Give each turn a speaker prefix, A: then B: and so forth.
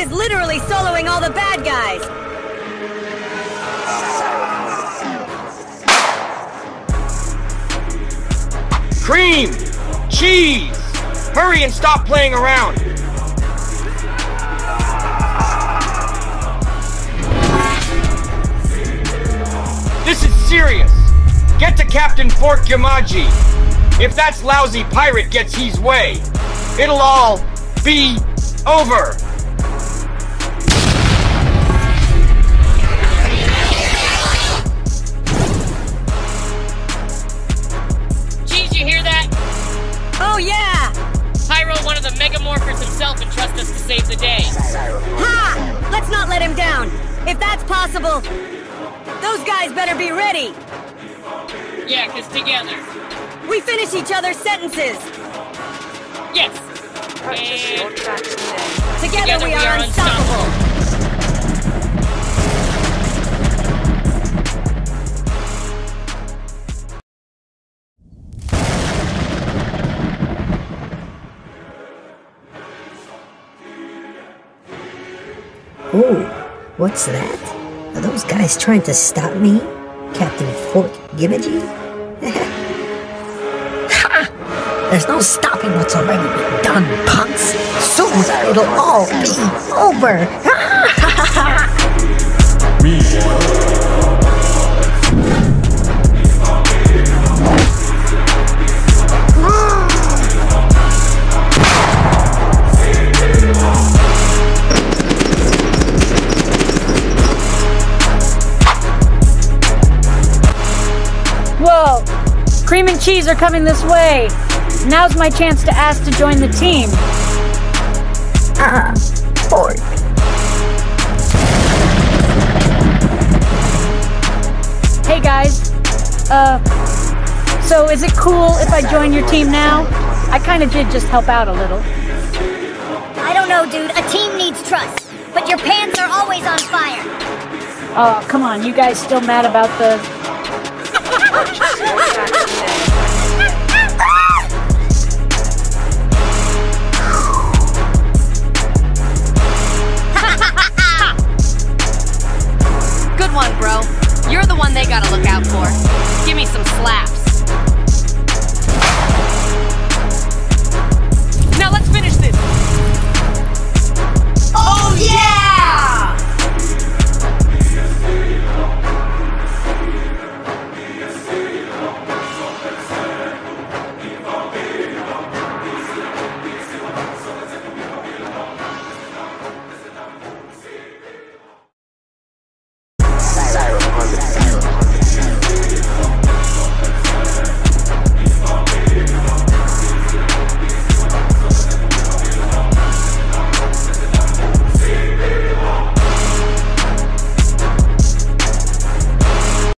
A: is literally soloing all the bad guys.
B: Cream! Cheese! Hurry and stop playing around! This is serious! Get to Captain Fort Yamaji! If that lousy pirate gets his way, it'll all be over!
C: Megamorphers himself, entrusted us to save the day.
A: Ha! Let's not let him down. If that's possible, those guys better be ready.
C: Yeah, because together.
A: We finish each other's sentences.
C: Yes!
D: Purchase your And tracks today.
A: Together, we, are, unstoppable.
E: Ooh, what's that? Are those guys trying to stop me? Captain Fort Gimmagy? ha! There's no stopping what's already been done, punks! Soon it'll all be over!
F: Whoa! Cream and cheese are coming this way. Now's my chance to ask to join the team.
E: ah, Fort.
F: Hey guys. Uh, so is it cool if I join your team now? I kind of did just help out a little.
G: I don't know, dude. A team needs trust. But your pants are always on fire.
F: Oh, come on, you guys still mad about the. Good
A: one, bro. You're the one they gotta look out for. Give me some slaps.